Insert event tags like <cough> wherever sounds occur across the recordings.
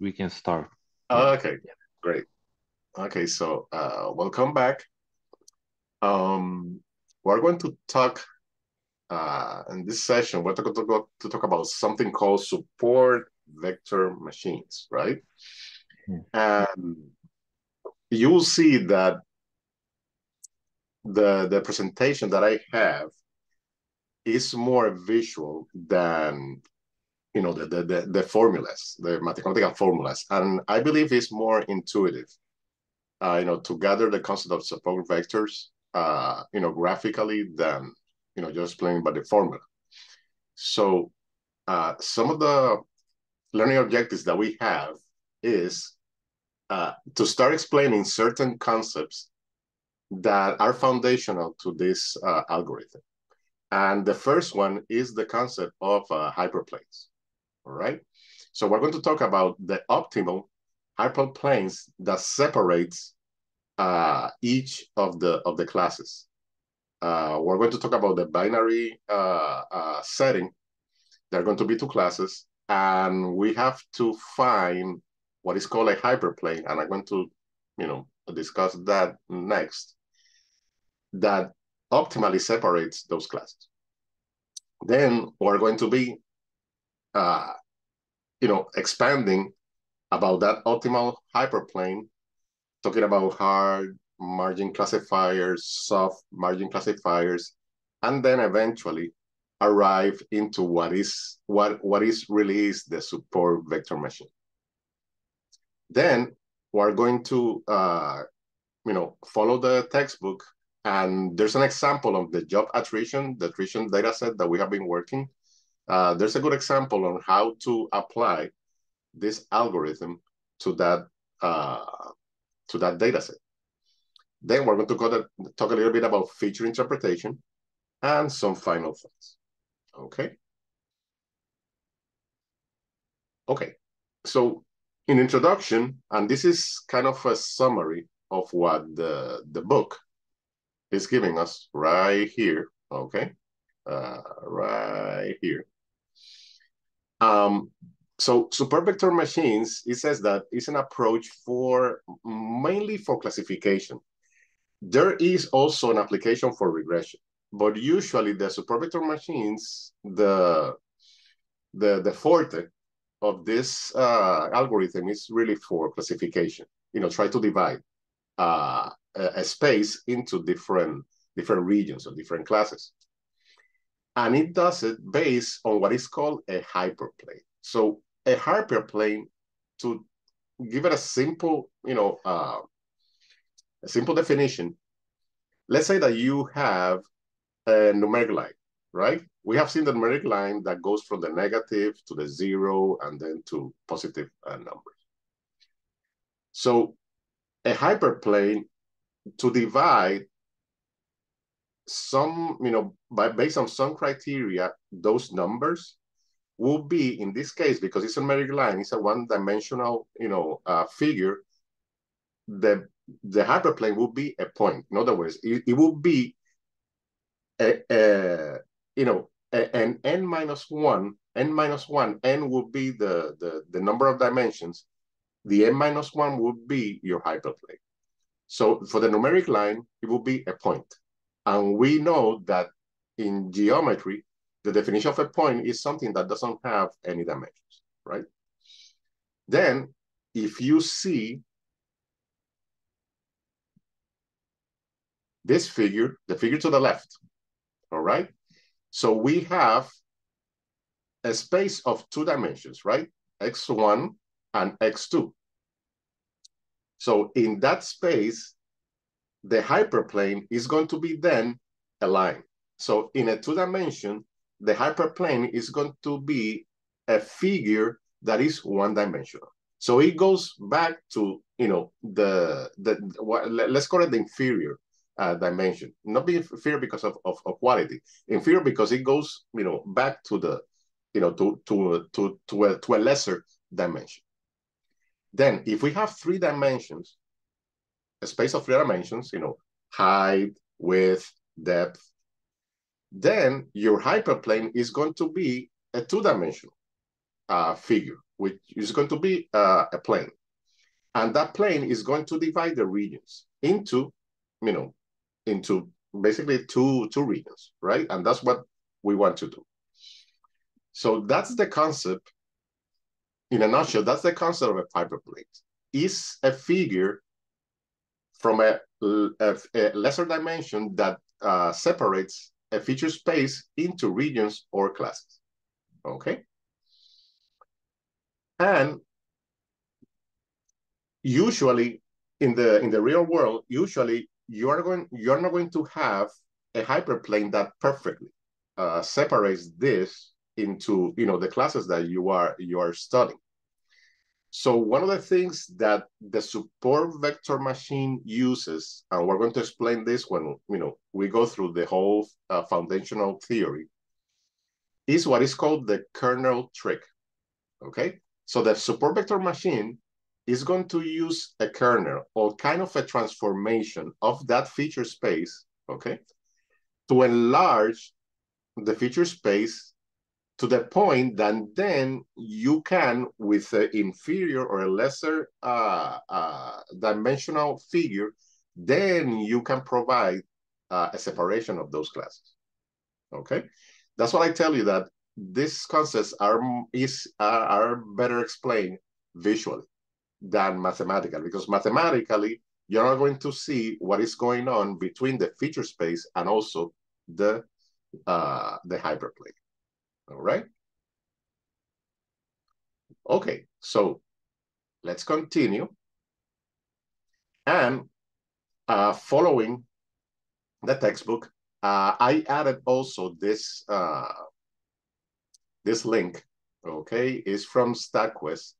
we can start. Okay, great. Okay, so uh, welcome back. Um, we're going to talk uh, in this session. We're going to, go, to talk about something called support vector machines, right? Hmm. And you will see that the the presentation that I have is more visual than you know the, the the the, formulas, the mathematical formulas, and I believe it's more intuitive. Uh, you know, to gather the concept of support vectors, uh, you know, graphically than you know just playing by the formula. So, uh, some of the learning objectives that we have is uh, to start explaining certain concepts that are foundational to this uh, algorithm. And the first one is the concept of uh, hyperplanes, all right? So we're going to talk about the optimal hyperplanes that separates uh, each of the of the classes. Uh, we're going to talk about the binary uh, uh, setting. There are going to be two classes, and we have to find what is called a hyperplane, and I'm going to, you know, discuss that next that optimally separates those classes. Then we're going to be, uh, you know, expanding about that optimal hyperplane, talking about hard margin classifiers, soft margin classifiers, and then eventually arrive into what is what what is really is the support vector machine. Then we're going to uh, you know follow the textbook and there's an example of the job attrition, the attrition data set that we have been working. Uh, there's a good example on how to apply this algorithm to that uh, to that data set. Then we're going to, go to talk a little bit about feature interpretation and some final thoughts. Okay. Okay. So in introduction, and this is kind of a summary of what the, the book is giving us right here, okay? Uh, right here. Um, so support vector machines, it says that it's an approach for mainly for classification. There is also an application for regression, but usually the support vector machines, the the the forte of this uh, algorithm is really for classification. You know, try to divide uh, a, space into different different regions or different classes. And it does it based on what is called a hyperplane. So a hyperplane, to give it a simple, you know, uh, a simple definition, let's say that you have a numeric line, right? We have seen the numeric line that goes from the negative to the zero and then to positive uh, numbers. So a hyperplane to divide some, you know, by based on some criteria, those numbers will be in this case because it's a numeric line, it's a one-dimensional, you know, uh, figure. The the hyperplane will be a point. In other words, it, it will be a, a you know an n minus one, n minus one, n will be the the the number of dimensions. The n minus one would be your hyperplane. So for the numeric line, it will be a point. And we know that in geometry, the definition of a point is something that doesn't have any dimensions, right? Then if you see this figure, the figure to the left, all right? So we have a space of two dimensions, right? X1 and X2. So in that space, the hyperplane is going to be then a line. So in a two dimension, the hyperplane is going to be a figure that is one dimensional. So it goes back to, you know, the, the what, let's call it the inferior uh, dimension. Not be inferior because of, of, of quality, inferior because it goes, you know, back to the, you know, to, to, to, to, a, to a lesser dimension. Then if we have three dimensions, space of three dimensions, you know, height, width, depth, then your hyperplane is going to be a two-dimensional uh, figure, which is going to be uh, a plane. And that plane is going to divide the regions into, you know, into basically two, two regions, right? And that's what we want to do. So that's the concept, in a nutshell, that's the concept of a hyperplane. Is a figure from a, a, a lesser dimension that uh, separates a feature space into regions or classes, okay? And usually in the in the real world, usually you are going you're not going to have a hyperplane that perfectly uh, separates this into you know the classes that you are you are studying. So one of the things that the support vector machine uses, and we're going to explain this when you know we go through the whole uh, foundational theory, is what is called the kernel trick. Okay, so the support vector machine is going to use a kernel or kind of a transformation of that feature space, okay, to enlarge the feature space to the point that then you can, with an inferior or a lesser uh, uh, dimensional figure, then you can provide uh, a separation of those classes. Okay, that's what I tell you that these concepts are is are better explained visually than mathematically because mathematically you're not going to see what is going on between the feature space and also the uh, the hyperplane. All right. Okay, so let's continue. And uh, following the textbook, uh, I added also this uh, this link. Okay, is from StatQuest,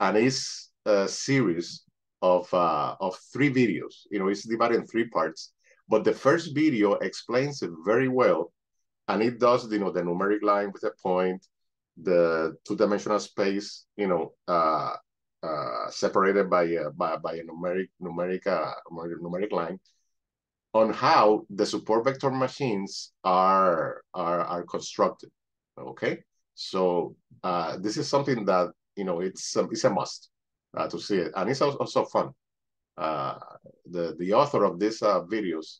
and it's a series of uh, of three videos. You know, it's divided in three parts. But the first video explains it very well and it does you know the numeric line with a point the two-dimensional space you know uh, uh, separated by a, by, by a numeric numeric uh, numeric line on how the support vector machines are are are constructed okay? So uh, this is something that you know it's um, it's a must uh, to see it. And it's also fun. Uh, the the author of these uh, videos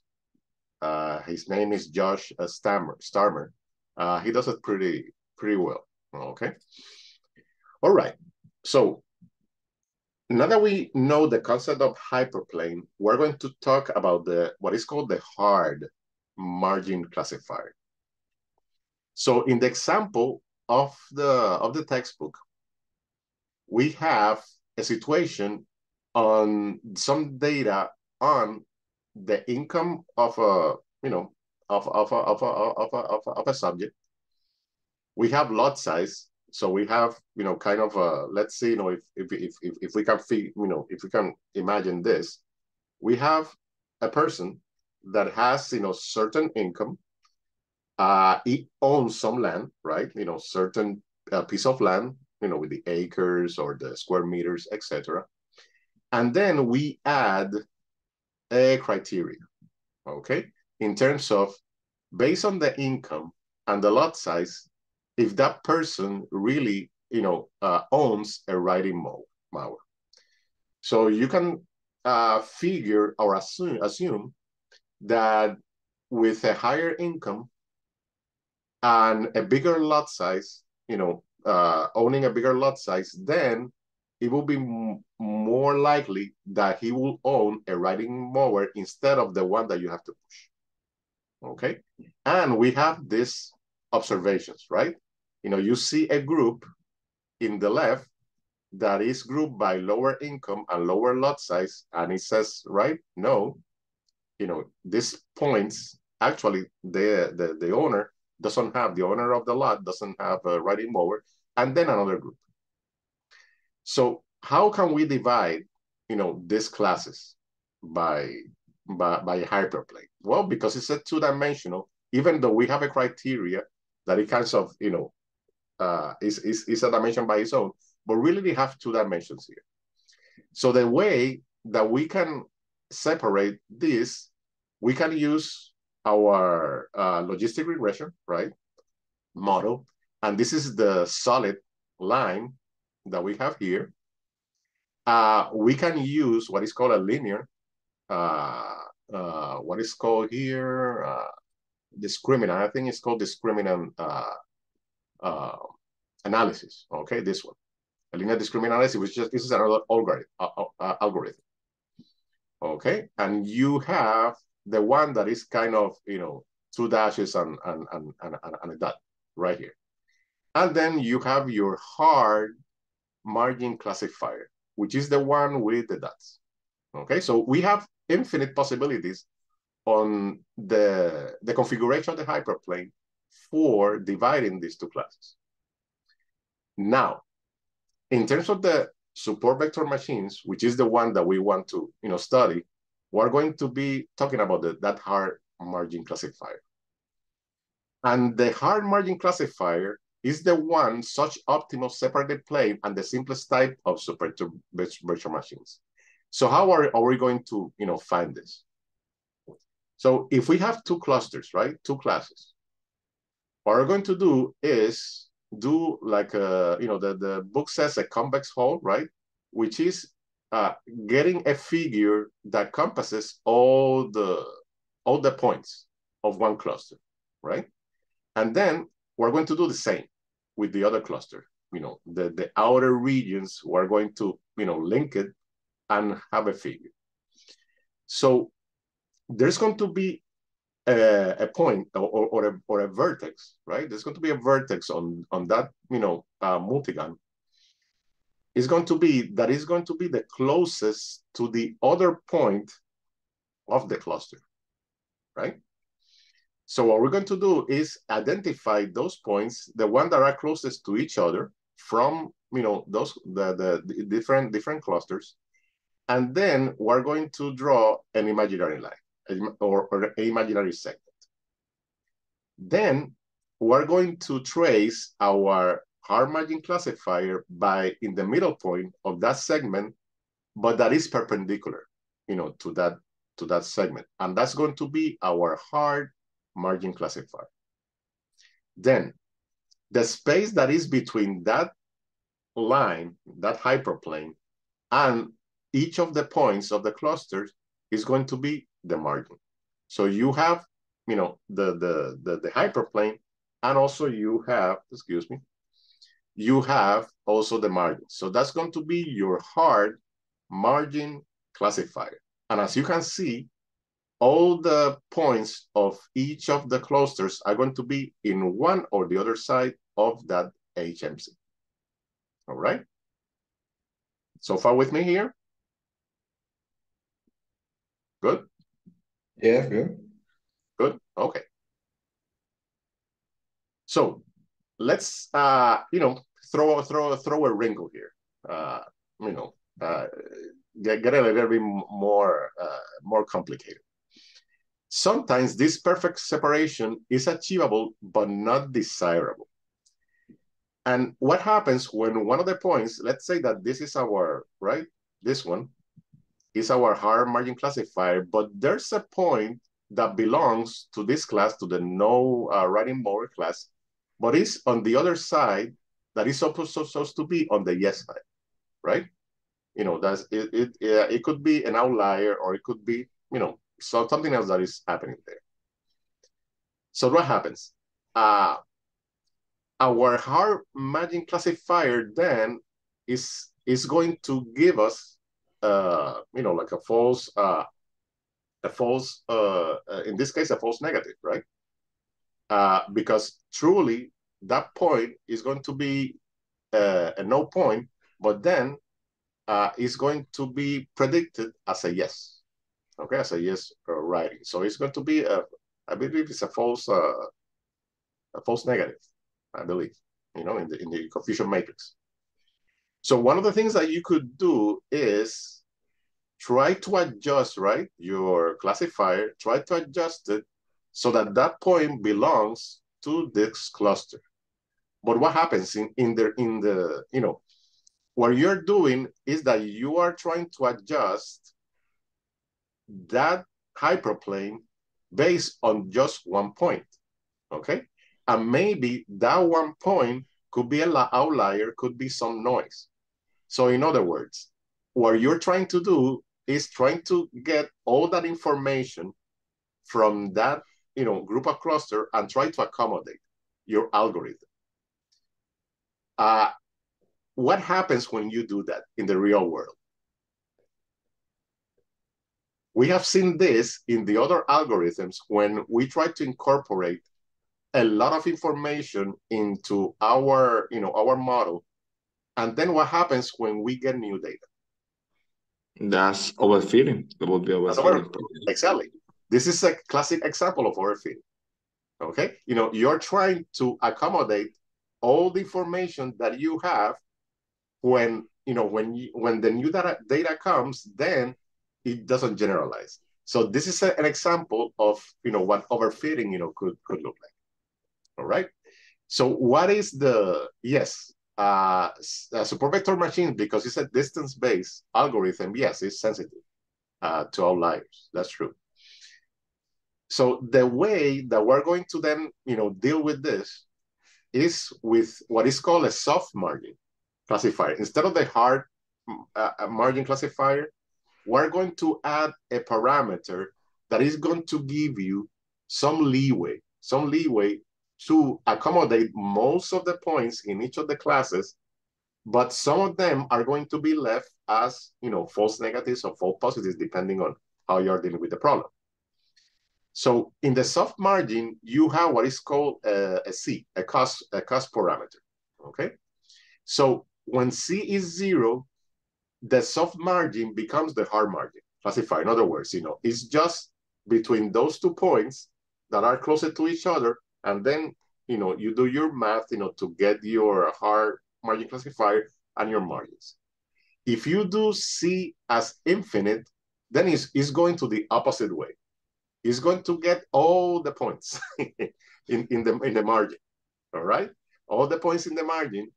uh, his name is Josh uh, Stammer, Starmer. Uh, he does it pretty pretty well. Okay. All right. So now that we know the concept of hyperplane, we're going to talk about the what is called the hard margin classifier. So in the example of the of the textbook, we have a situation on some data on the income of a you know of of a, of a, of a, of a, of a subject. We have lot size, so we have you know kind of a let's see you know if if if if, if we can feel you know if we can imagine this, we have a person that has you know certain income. Uh, he owns some land, right? You know, certain uh, piece of land, you know, with the acres or the square meters, etc. And then we add a criteria, okay? In terms of based on the income and the lot size, if that person really, you know, uh, owns a riding mower. So you can uh, figure or assume, assume that with a higher income and a bigger lot size, you know, uh, owning a bigger lot size, then it will be more likely that he will own a riding mower instead of the one that you have to push. Okay. And we have these observations, right? You know, you see a group in the left that is grouped by lower income and lower lot size. And it says, right, no, you know, these points, actually the, the, the owner doesn't have, the owner of the lot doesn't have a riding mower. And then another group. So how can we divide, you know, these classes by by, by hyperplane? Well, because it's a two-dimensional, even though we have a criteria that it kind of, you know, uh, is, is, is a dimension by its own, but really we have two dimensions here. So the way that we can separate this, we can use our uh, logistic regression, right, model, and this is the solid line that we have here, uh, we can use what is called a linear, uh, uh, what is called here, uh, discriminant. I think it's called discriminant uh, uh, analysis. Okay, this one, a linear discriminant analysis, which just this is another algorithm. algorithm. Okay, and you have the one that is kind of you know two dashes and and and and, and a dot right here, and then you have your hard margin classifier which is the one with the dots. Okay, so we have infinite possibilities on the, the configuration of the hyperplane for dividing these two classes. Now, in terms of the support vector machines, which is the one that we want to you know, study, we're going to be talking about the, that hard margin classifier. And the hard margin classifier is the one such optimal separated plane and the simplest type of support vector machines. So how are, are we going to you know, find this? So if we have two clusters, right, two classes, what we're going to do is do like, a, you know, the, the book says a convex hull, right, which is uh, getting a figure that compasses all the, all the points of one cluster, right? And then we're going to do the same with the other cluster. You know, the, the outer regions, we're going to, you know, link it and have a figure. So there's going to be a, a point or, or, a, or a vertex, right? There's going to be a vertex on, on that, you know, uh, multigon. It's going to be, that is going to be the closest to the other point of the cluster, right? So what we're going to do is identify those points, the one that are closest to each other from you know those the, the, the different different clusters, and then we're going to draw an imaginary line or, or an imaginary segment. Then we're going to trace our hard margin classifier by in the middle point of that segment, but that is perpendicular, you know, to that to that segment, and that's going to be our hard margin classifier. Then the space that is between that line, that hyperplane, and each of the points of the clusters is going to be the margin. So you have, you know, the, the, the, the hyperplane, and also you have, excuse me, you have also the margin. So that's going to be your hard margin classifier. And as you can see, all the points of each of the clusters are going to be in one or the other side of that HMC. All right? So far with me here? Good? Yeah, good. Good, okay. So let's, uh, you know, throw, throw, throw a wrinkle here. Uh, you know, uh, get, get a little bit more, uh, more complicated. Sometimes this perfect separation is achievable, but not desirable. And what happens when one of the points, let's say that this is our, right? This one is our hard margin classifier, but there's a point that belongs to this class, to the no uh, riding mower class, but is on the other side that is supposed, supposed to be on the yes side, right? You know, that's it, it, it could be an outlier or it could be, you know, so something else that is happening there. So what happens? Uh, our hard margin classifier then is is going to give us, uh, you know, like a false, uh, a false, uh, uh in this case, a false negative, right? Uh, because truly that point is going to be uh, a no point, but then uh, is going to be predicted as a yes. Okay, a yes uh, riding. So it's going to be a, I believe it's a false, uh, a false negative, I believe, you know, in the, in the confusion matrix. So one of the things that you could do is try to adjust, right, your classifier, try to adjust it so that that point belongs to this cluster. But what happens in, in the, in the, you know, what you're doing is that you are trying to adjust that hyperplane based on just one point, okay? And maybe that one point could be an outlier, could be some noise. So in other words, what you're trying to do is trying to get all that information from that you know group of cluster and try to accommodate your algorithm. Uh, what happens when you do that in the real world? We have seen this in the other algorithms when we try to incorporate a lot of information into our, you know, our model. And then what happens when we get new data? That's overfitting. That would be overfitting. Exactly. This is a classic example of overfitting. Okay. You know, you're trying to accommodate all the information that you have when you know when you when the new data data comes, then it doesn't generalize. So this is a, an example of you know what overfitting you know could could look like. All right. So what is the yes? Uh, support vector machine because it's a distance-based algorithm. Yes, it's sensitive uh, to outliers. That's true. So the way that we're going to then you know deal with this is with what is called a soft margin classifier. Instead of the hard uh, uh, margin classifier, we're going to add a parameter that is going to give you some leeway, some leeway to accommodate most of the points in each of the classes, but some of them are going to be left as, you know, false negatives or false positives, depending on how you're dealing with the problem. So in the soft margin, you have what is called a, a C, a cost, a cost parameter, okay? So when C is zero, the soft margin becomes the hard margin classifier. In other words, you know, it's just between those two points that are closer to each other, and then you know you do your math, you know, to get your hard margin classifier and your margins. If you do C as infinite, then it's, it's going to the opposite way. It's going to get all the points <laughs> in, in the in the margin. All right, all the points in the margin,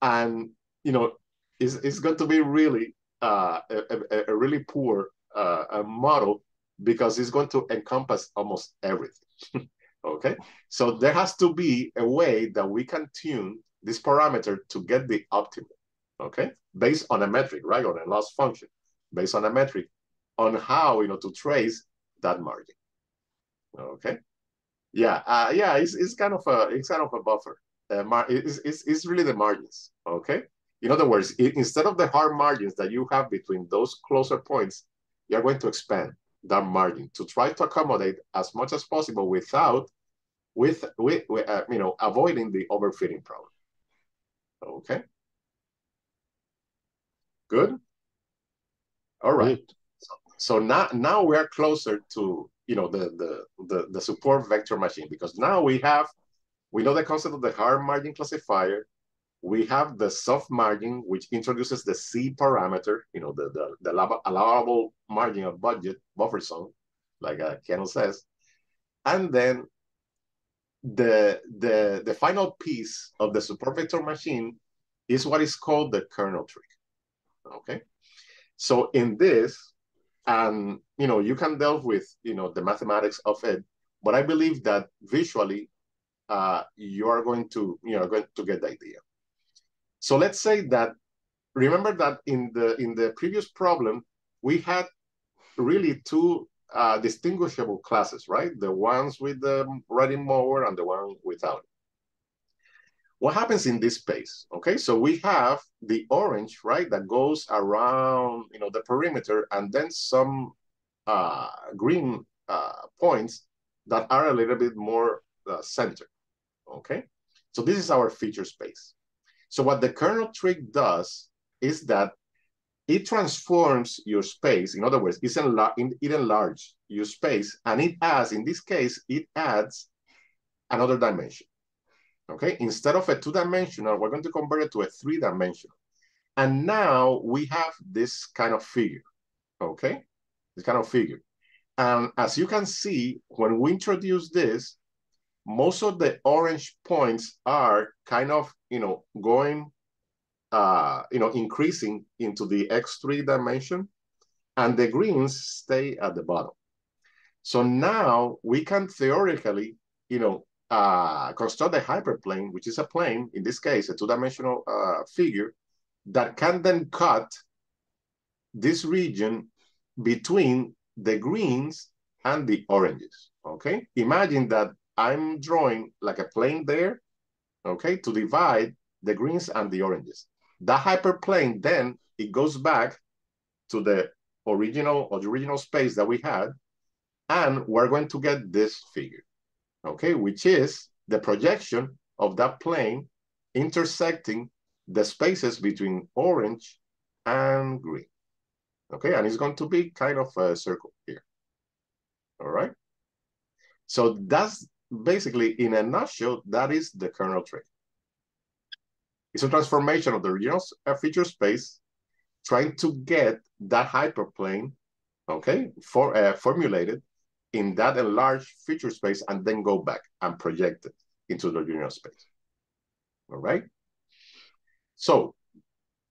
and you know, is is going to be really uh, a, a, really poor uh, model because it's going to encompass almost everything. <laughs> okay, so there has to be a way that we can tune this parameter to get the optimum. Okay, based on a metric, right, on a loss function, based on a metric on how you know to trace that margin. Okay, yeah, uh, yeah, it's, it's kind of a it's kind of a buffer. Uh, it's, it's, it's really the margins. Okay, in other words, it, instead of the hard margins that you have between those closer points, you're going to expand that margin to try to accommodate as much as possible without, with, with, with uh, you know, avoiding the overfitting problem. Okay. Good. All right. So, so now, now we're closer to, you know, the, the, the, the support vector machine because now we have, we know the concept of the hard margin classifier we have the soft margin, which introduces the C parameter, you know, the, the, the allowable margin of budget buffer zone, like uh, Ken says. And then the, the, the final piece of the support vector machine is what is called the kernel trick, okay? So in this, and you know, you can delve with, you know, the mathematics of it, but I believe that visually, uh, you are going to, you know, going to get the idea. So let's say that, remember that in the, in the previous problem, we had really two uh, distinguishable classes, right? The ones with the riding mower and the one without. What happens in this space? Okay, so we have the orange, right, that goes around, you know, the perimeter, and then some uh, green uh, points that are a little bit more uh, centered. Okay, so this is our feature space. So what the kernel trick does is that it transforms your space. In other words, it enlarges your space, and it adds, in this case, it adds another dimension. Okay, instead of a two-dimensional, we're going to convert it to a three-dimensional. And now we have this kind of figure, okay? This kind of figure. And as you can see, when we introduce this, most of the orange points are kind of, you know, going, uh, you know, increasing into the X3 dimension and the greens stay at the bottom. So now we can theoretically, you know, uh, construct a hyperplane, which is a plane, in this case, a two-dimensional uh, figure, that can then cut this region between the greens and the oranges, okay? Imagine that I'm drawing like a plane there, okay, to divide the greens and the oranges. That hyperplane then, it goes back to the original, original space that we had, and we're going to get this figure, okay, which is the projection of that plane intersecting the spaces between orange and green. Okay, and it's going to be kind of a circle here. All right. So that's basically, in a nutshell, that is the kernel trick. It's a transformation of the original uh, feature space, trying to get that hyperplane, okay, for uh, formulated in that enlarged feature space, and then go back and project it into the original space. All right. So,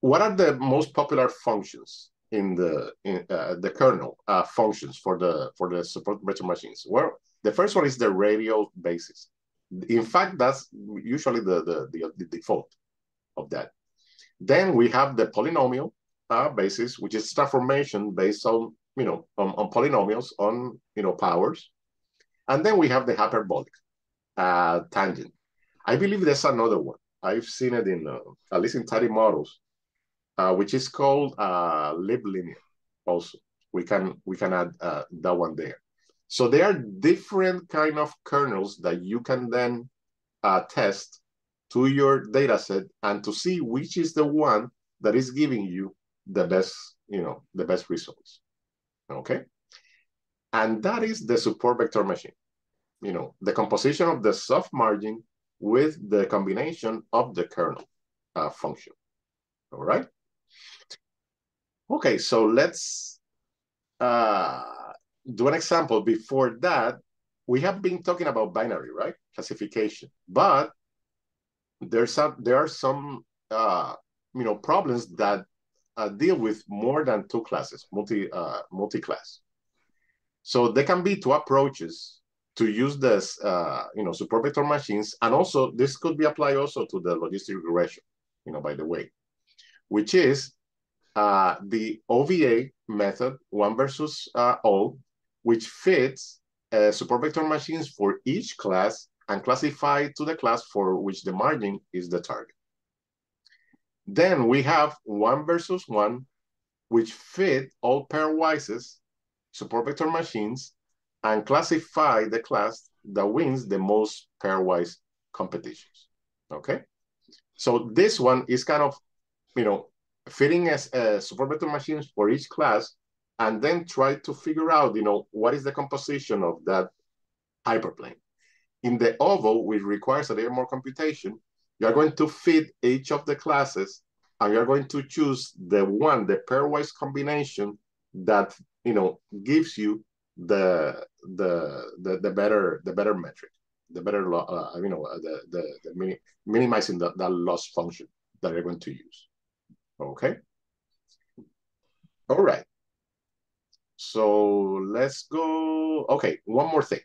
what are the most popular functions in the in, uh, the kernel uh, functions for the for the support vector machines? Well, the first one is the radial basis. In fact, that's usually the the, the, the default of that. Then we have the polynomial uh, basis, which is transformation based on you know on, on polynomials on you know powers, and then we have the hyperbolic uh, tangent. I believe there's another one. I've seen it in uh, at least in 3D models uh, which is called uh, linear. Also, we can we can add uh, that one there. So there are different kind of kernels that you can then uh, test to your data set and to see which is the one that is giving you the best, you know, the best results. Okay. And that is the support vector machine. You know, the composition of the soft margin with the combination of the kernel uh, function. All right. Okay, so let's uh, do an example. Before that, we have been talking about binary, right? Classification, but there's some there are some uh, you know problems that uh, deal with more than two classes, multi uh, multi class. So there can be two approaches to use this, uh, you know, support vector machines, and also this could be applied also to the logistic regression, you know, by the way, which is uh, the OVA method, one versus uh, all, which fits uh, support vector machines for each class and classify to the class for which the margin is the target. Then we have one versus one, which fit all pairwises, support vector machines, and classify the class that wins the most pairwise competitions, okay? So this one is kind of, you know, fitting as uh, support vector machines for each class, and then try to figure out, you know, what is the composition of that hyperplane. In the oval, which requires a little more computation, you're going to fit each of the classes, and you're going to choose the one, the pairwise combination that you know gives you the the the, the better the better metric, the better uh, you know the the, the mini, minimizing the, loss function that you're going to use. Okay. All right. So let's go. Okay, one more thing.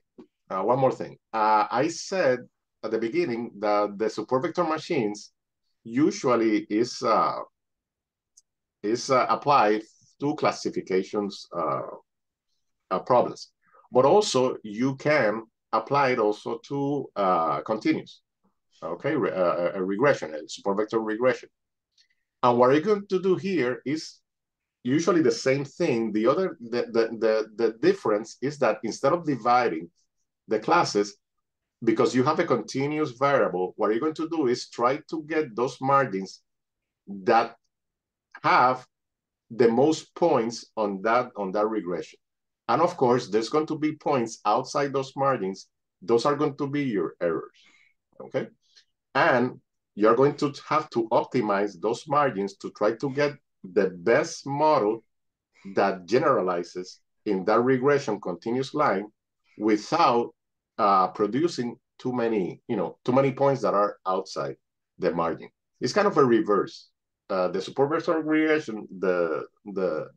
Uh, one more thing. Uh, I said at the beginning that the support vector machines usually is uh, is uh, applied to classifications uh, uh, problems, but also you can apply it also to uh, continuous, okay, Re uh, a regression, a support vector regression. And what you're going to do here is usually the same thing. The other, the, the, the, the difference is that instead of dividing the classes, because you have a continuous variable, what you're going to do is try to get those margins that have the most points on that on that regression. And of course, there's going to be points outside those margins. Those are going to be your errors, okay? And you're going to have to optimize those margins to try to get the best model that generalizes in that regression continuous line without uh, producing too many, you know, too many points that are outside the margin. It's kind of a reverse. Uh, the support vector regression, the the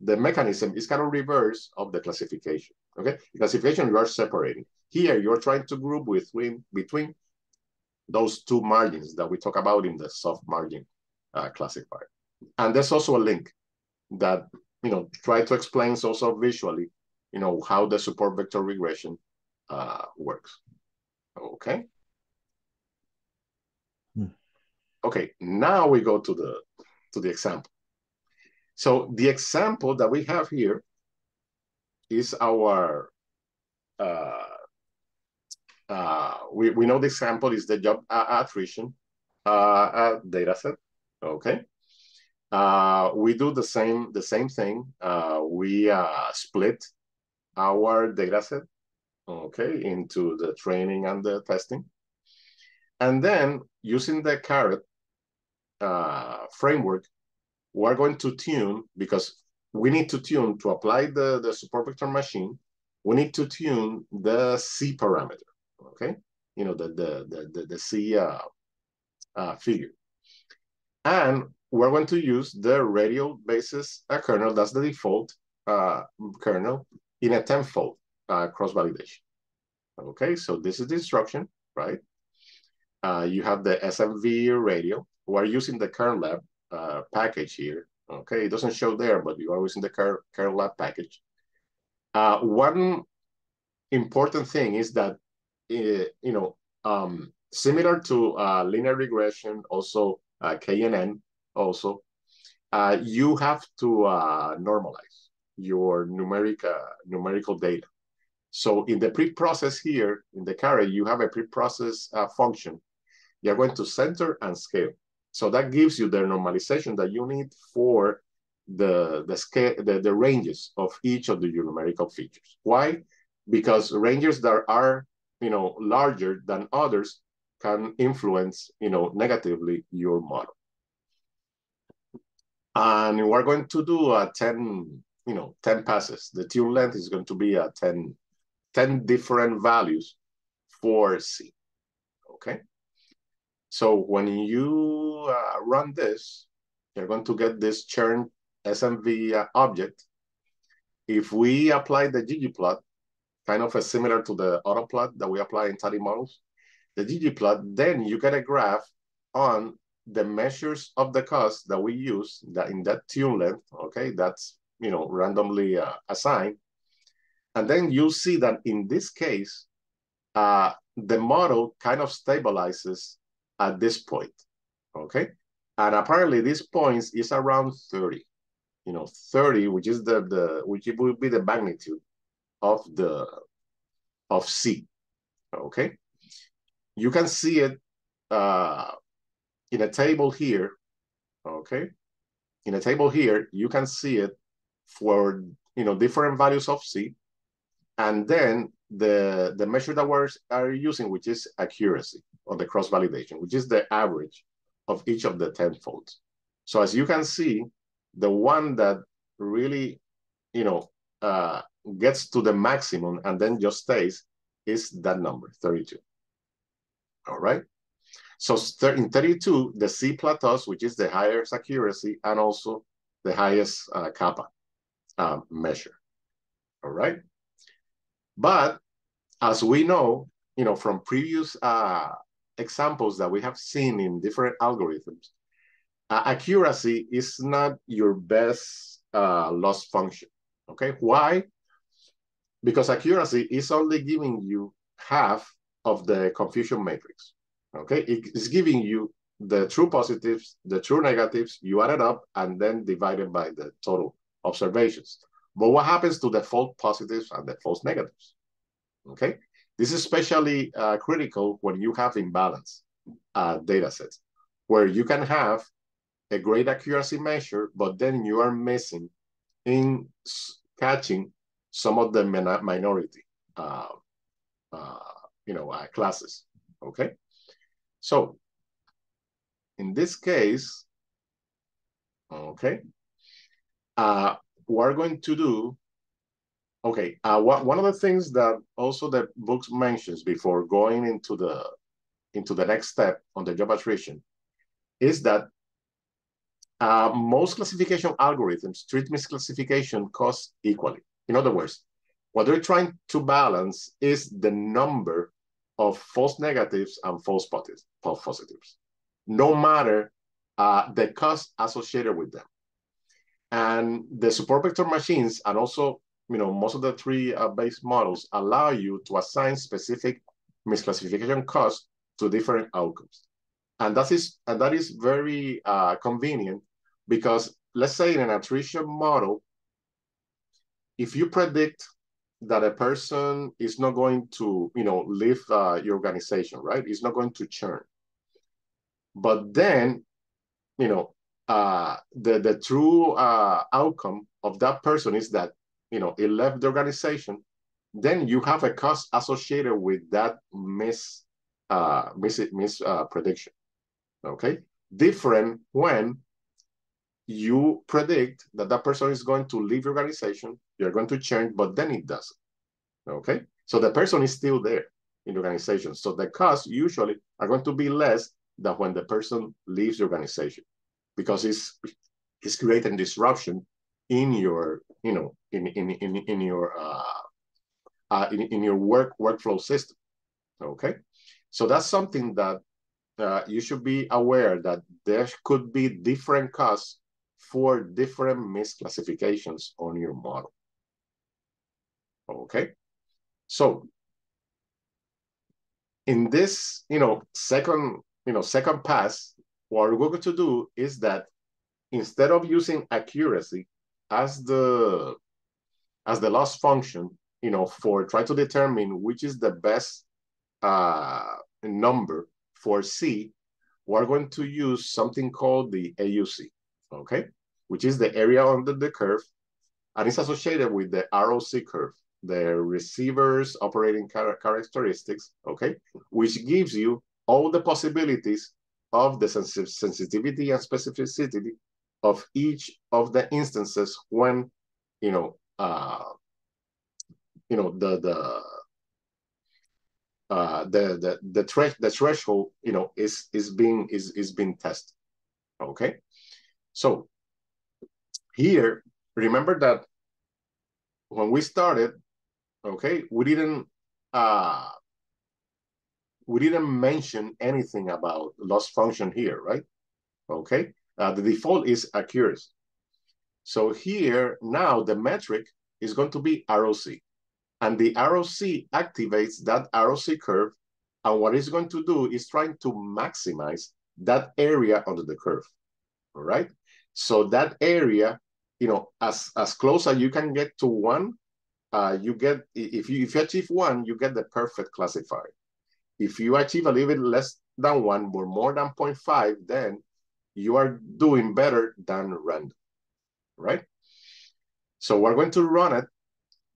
the mechanism is kind of reverse of the classification. Okay, classification you are separating. Here you're trying to group between between those two margins that we talk about in the soft margin uh, classifier. And there's also a link that, you know, try to explain also visually, you know, how the support vector regression uh, works. Okay. Hmm. Okay, now we go to the to the example. So the example that we have here is our uh, uh, we, we know the example is the job attrition uh, uh, data set. Okay. Uh, we do the same the same thing. Uh, we uh, split our data set, okay, into the training and the testing. And then using the caret uh, framework, we're going to tune because we need to tune to apply the, the support vector machine. We need to tune the C parameter, okay? You know, the, the, the, the, the C uh, figure. And we're going to use the radial basis uh, kernel, that's the default uh, kernel, in a tenfold uh, cross-validation. Okay, so this is the instruction, right? Uh, you have the SVM radial. We're using the kernel uh, package here. Okay, it doesn't show there, but you are using the kernlab package. Uh, one important thing is that, uh, you know, um, similar to uh, linear regression, also KNN, also, uh, you have to uh, normalize your numeric uh, numerical data. So in the pre-process here, in the caret, you have a pre-process uh, function. You're going to center and scale. So that gives you the normalization that you need for the the scale the, the ranges of each of the numerical features. Why? Because ranges that are you know larger than others can influence you know negatively your model. And we're going to do a 10, you know, 10 passes. The tune length is going to be a 10, 10 different values for C, okay? So when you uh, run this, you're going to get this churn SVM uh, object. If we apply the ggplot, kind of a similar to the autoplot that we apply in tidymodels, the ggplot, then you get a graph on the measures of the cost that we use that in that tune length, okay, that's you know randomly uh, assigned, and then you'll see that in this case, uh, the model kind of stabilizes at this point, okay? And apparently this point is around 30, you know, 30, which is the, the which would be the magnitude of the, of C, okay? You can see it uh, in a table here, okay? In a table here, you can see it for, you know, different values of C. And then the, the measure that we're are using, which is accuracy or the cross-validation, which is the average of each of the 10 folds. So as you can see, the one that really, you know, uh, gets to the maximum and then just stays is that number, 32. All right. So in 32, the C plateaus, which is the highest accuracy and also the highest uh, kappa uh, measure. All right. But as we know, you know, from previous uh, examples that we have seen in different algorithms, uh, accuracy is not your best uh, loss function. Okay, why? Because accuracy is only giving you half of the confusion matrix. Okay, it is giving you the true positives, the true negatives, you add it up and then divided by the total observations. But what happens to the false positives and the false negatives? Okay, this is especially uh, critical when you have imbalance uh, data sets, where you can have a great accuracy measure, but then you are missing in catching some of the minority, uh, uh, you know, uh, classes. Okay, so in this case, okay, uh, we're going to do Okay, uh, one of the things that also the book mentions before going into the into the next step on the job attrition is that uh, most classification algorithms treat misclassification costs equally. In other words, what they're trying to balance is the number of false negatives and false positives, no matter uh, the cost associated with them. And the support vector machines and also, you know, most of the three uh, base models allow you to assign specific misclassification costs to different outcomes. And that is, and that is very uh, convenient because let's say in an attrition model, if you predict that a person is not going to, you know, leave uh, your organization, right? It's not going to churn. But then, you know, uh, the the true uh, outcome of that person is that, you know, it left the organization. Then you have a cost associated with that miss uh, miss miss uh, prediction. Okay, different when you predict that that person is going to leave your organization, you're going to change, but then it doesn't. Okay, so the person is still there in the organization. So the costs usually are going to be less than when the person leaves the organization because it's it's creating disruption in your you know in in in, in your uh, uh in, in your work workflow system. Okay, so that's something that uh, you should be aware that there could be different costs for different misclassifications on your model. Okay, so in this, you know, second, you know, second pass, what we're going to do is that instead of using accuracy as the as the loss function, you know, for try to determine which is the best uh, number for C, we're going to use something called the AUC, okay? Which is the area under the curve, and it's associated with the ROC curve, the receiver's operating char characteristics, okay? Which gives you all the possibilities of the sens sensitivity and specificity of each of the instances when, you know, uh, you know, the, the, uh, the the the, the threshold you know is is being is is being tested okay so here remember that when we started okay we didn't uh we didn't mention anything about loss function here right okay uh, the default is accuracy so here now the metric is going to be ROC and the ROC activates that ROC curve. And what it's going to do is trying to maximize that area under the curve, all right? So that area, you know, as, as close as you can get to one, uh, you get, if you, if you achieve one, you get the perfect classifier. If you achieve a little bit less than one or more than 0.5, then you are doing better than random, right? So we're going to run it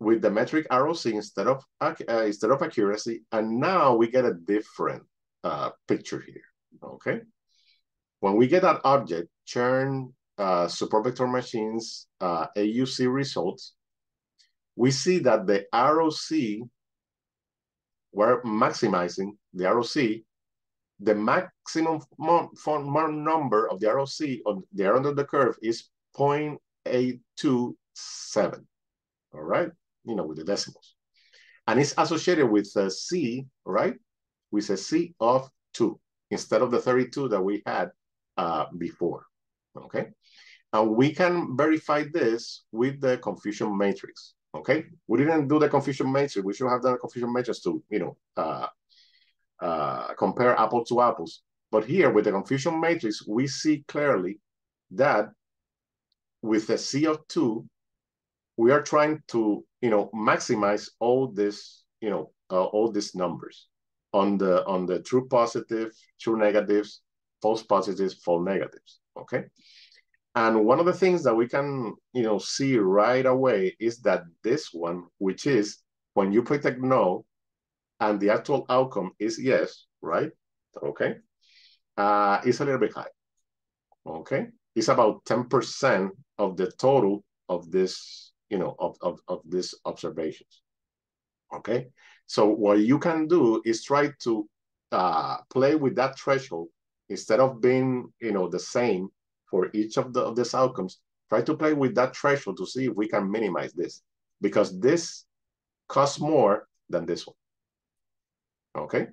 with the metric ROC instead of uh, instead of accuracy, and now we get a different uh, picture here. Okay, when we get that object churn uh, support vector machines uh, AUC results, we see that the ROC we're maximizing the ROC. The maximum number of the ROC on the area under the curve is 0.827. All right you know, with the decimals. And it's associated with a C, right? With a C of two instead of the 32 that we had uh, before, okay? And we can verify this with the confusion matrix, okay? We didn't do the confusion matrix. We should have done a confusion matrix to, you know, uh, uh, compare apple to apples. But here with the confusion matrix, we see clearly that with the CO2, we are trying to you know maximize all this you know uh, all these numbers on the on the true positive true negatives false positives false negatives okay and one of the things that we can you know see right away is that this one which is when you predict no and the actual outcome is yes right? Okay. Uh it's a little bit high. Okay. It's about 10% of the total of this you know, of, of, of these observations. Okay, so what you can do is try to uh, play with that threshold instead of being, you know, the same for each of, the, of these outcomes. Try to play with that threshold to see if we can minimize this because this costs more than this one. Okay,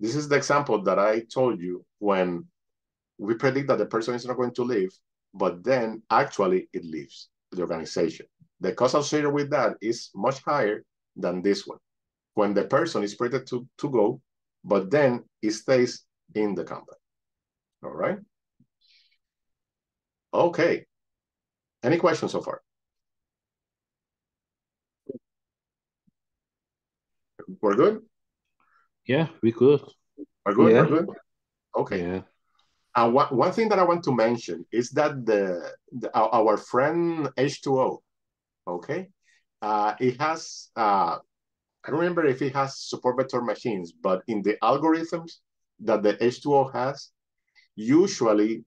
this is the example that I told you when we predict that the person is not going to leave, but then actually it leaves the organization. The cost associated with that is much higher than this one. When the person is predicted to, to go, but then it stays in the company. All right. Okay. Any questions so far? We're good? Yeah, we could. We're good? Yeah. We're good? Okay. Yeah. Uh, one, one thing that I want to mention is that the, the our, our friend H2O, okay, uh, it has, uh, I don't remember if it has support vector machines, but in the algorithms that the H2O has, usually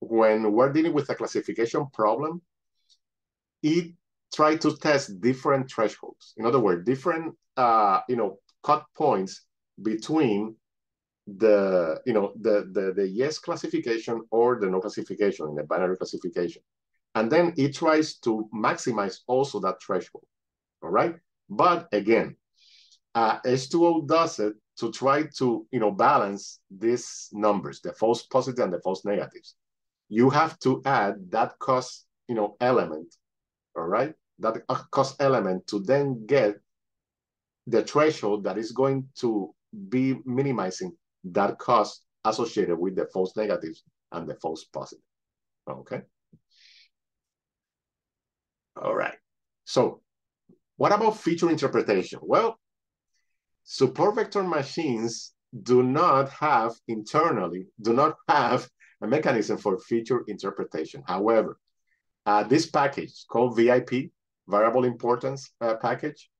when we're dealing with a classification problem, it try to test different thresholds. In other words, different, uh, you know, cut points between the you know the the the yes classification or the no classification in the binary classification. And then it tries to maximize also that threshold all right? But again uh, h2o does it to try to you know balance these numbers the false positive and the false negatives you have to add that cost you know element all right that uh, cost element to then get the threshold that is going to be minimizing that cost associated with the false negatives and the false positive. Okay. All right. So what about feature interpretation? Well, support vector machines do not have internally, do not have a mechanism for feature interpretation. However, uh, this package called VIP, variable importance uh, package,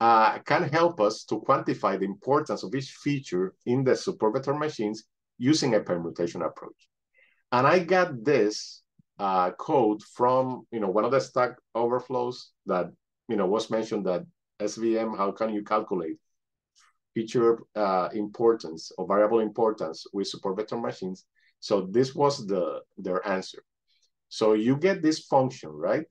uh, can help us to quantify the importance of each feature in the support vector machines using a permutation approach. And I got this uh, code from you know one of the Stack Overflows that you know was mentioned that SVM, how can you calculate feature uh, importance or variable importance with support vector machines? So this was the their answer. So you get this function, right?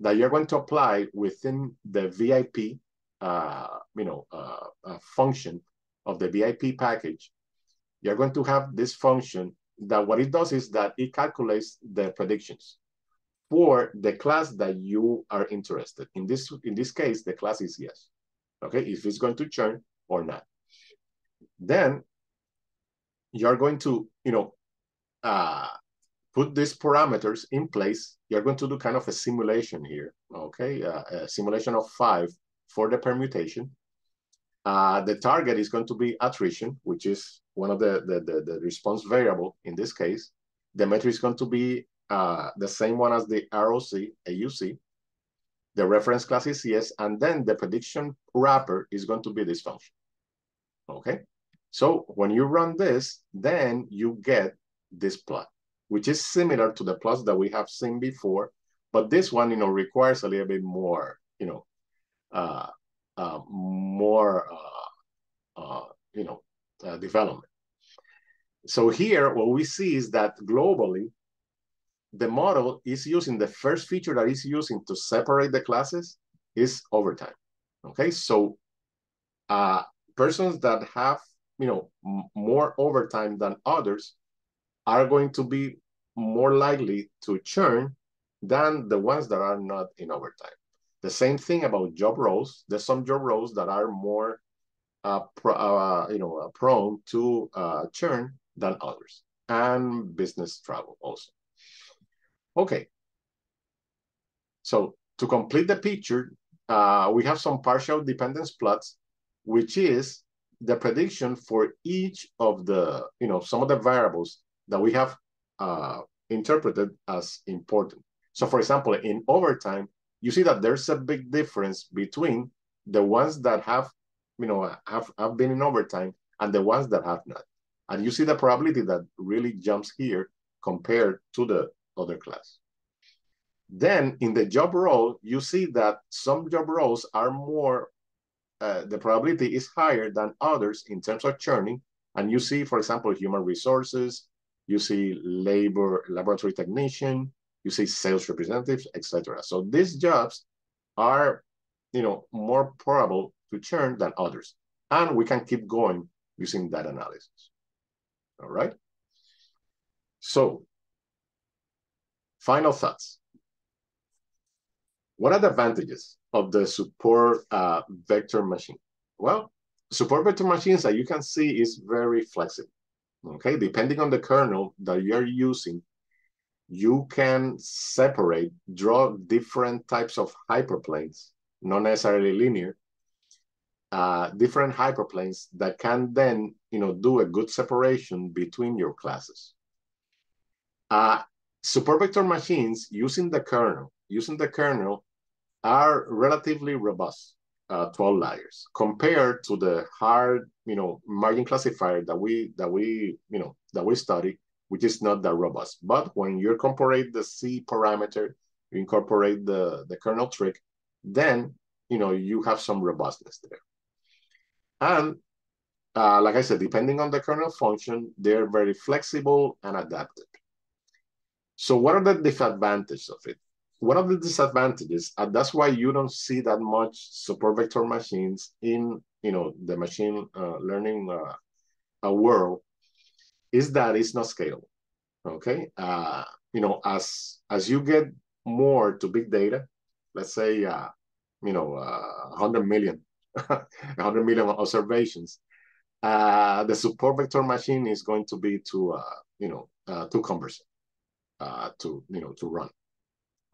That you're going to apply within the VIP uh, you know, uh, uh, function of the VIP package, you're going to have this function that what it does is that it calculates the predictions for the class that you are interested. In this, in this case, the class is yes. Okay, if it's going to churn or not. Then you're going to, you know, uh, put these parameters in place. You're going to do kind of a simulation here, okay? Uh, a simulation of five for the permutation. Uh, the target is going to be attrition, which is one of the, the, the, the response variable in this case. The metric is going to be uh, the same one as the ROC, AUC. The reference class is CS, and then the prediction wrapper is going to be this function. Okay, so when you run this, then you get this plot, which is similar to the plots that we have seen before, but this one, you know, requires a little bit more, you know, uh, uh, more, uh, uh, you know, uh, development. So here, what we see is that globally, the model is using the first feature that is using to separate the classes is overtime. Okay, so uh, persons that have you know more overtime than others are going to be more likely to churn than the ones that are not in overtime. The same thing about job roles. There's some job roles that are more uh, uh, you know, uh, prone to uh, churn than others, and business travel also. Okay. So to complete the picture, uh, we have some partial dependence plots, which is the prediction for each of the, you know, some of the variables that we have uh, interpreted as important. So for example, in overtime, you see that there's a big difference between the ones that have, you know, have, have been in overtime and the ones that have not. And you see the probability that really jumps here compared to the other class. Then in the job role, you see that some job roles are more, uh, the probability is higher than others in terms of churning. And you see, for example, human resources, you see labor, laboratory technician, you see sales representatives, etc. So these jobs are, you know, more probable to churn than others. And we can keep going using that analysis. All right. So, final thoughts. What are the advantages of the support uh, vector machine? Well, support vector machines that you can see is very flexible. Okay, depending on the kernel that you're using, you can separate, draw different types of hyperplanes, not necessarily linear, uh, different hyperplanes that can then, you know, do a good separation between your classes. Uh, support vector machines using the kernel, using the kernel are relatively robust uh, to outliers compared to the hard, you know, margin classifier that we that we you know that we study, which is not that robust. But when you incorporate the C parameter, you incorporate the the kernel trick, then you know you have some robustness there. And uh, like I said, depending on the kernel function, they're very flexible and adaptive. So what are the disadvantages of it? One of the disadvantages, and that's why you don't see that much support vector machines in you know the machine uh, learning uh, world, is that it's not scalable. Okay, uh, you know as as you get more to big data, let's say uh, you know uh, 100 million, <laughs> 100 million observations, uh, the support vector machine is going to be too uh, you know uh, too cumbersome uh, to you know to run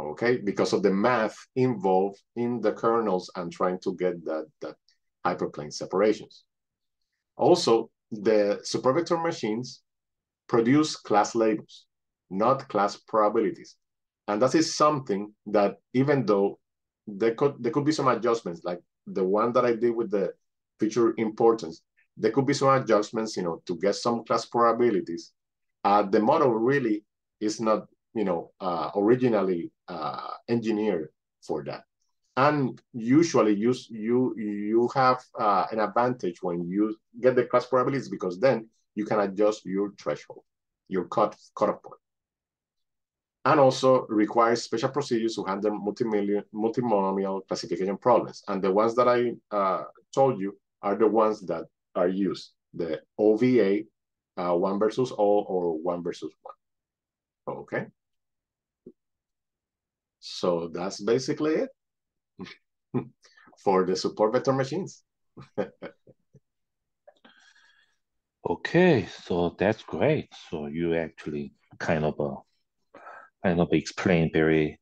okay, because of the math involved in the kernels and trying to get that, that hyperplane separations. Also, the support vector machines produce class labels, not class probabilities. And that is something that even though there could, there could be some adjustments, like the one that I did with the feature importance, there could be some adjustments, you know, to get some class probabilities. Uh, the model really is not you know, uh, originally uh, engineered for that. And usually you, you, you have uh, an advantage when you get the class probabilities because then you can adjust your threshold, your cut, cutoff point. And also requires special procedures to handle multinomial classification problems. And the ones that I uh, told you are the ones that are used, the OVA, uh, one versus all or one versus one. Okay. So that's basically it <laughs> for the support vector machines. <laughs> okay, so that's great. So you actually kind of uh, kind of explain very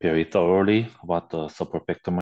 very thoroughly what the support vector